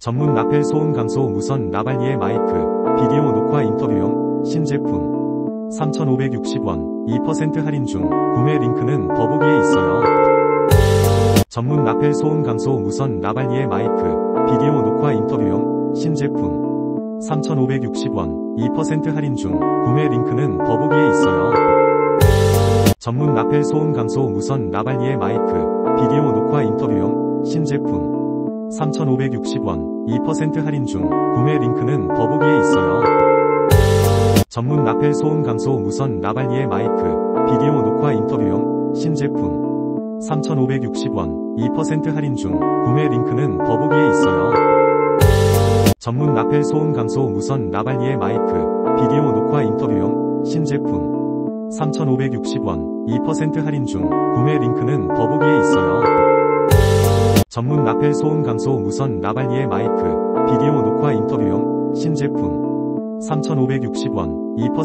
전문 라펠 소음 감소 무선 라발리에 마이크, 비디오 녹화 인터뷰용 신제품 3,560원 2% 할인 중 구매 링크는 더보기에 있어요. 전문 라펠 소음 감소 무선 라발리에 마이크, 비디오 녹화 인터뷰용 신제품 3,560원 2% 할인 중 구매 링크는 더보기에 있어요. 전문 라펠 소음 감소 무선 라발리에 마이크, 비디오 녹화 인터뷰용 신제품 3,560원 2% 할인 중 구매 링크는 더보기에 있어요. 전문 라펠 소음 감소 무선 라발리에 마이크, 비디오 녹화 인터뷰용 신제품 3,560원 2% 할인 중 구매 링크는 더보기에 있어요. 전문 라펠 소음 감소 무선 라발리에 마이크, 비디오 녹화 인터뷰용 신제품 3,560원 2% 할인 중 구매 링크는 더보기에 있어요. 전문 라펠 소음 감소 무선 라발리에 마이크, 비디오 녹화 인터뷰용 신제품. 3,560원 2%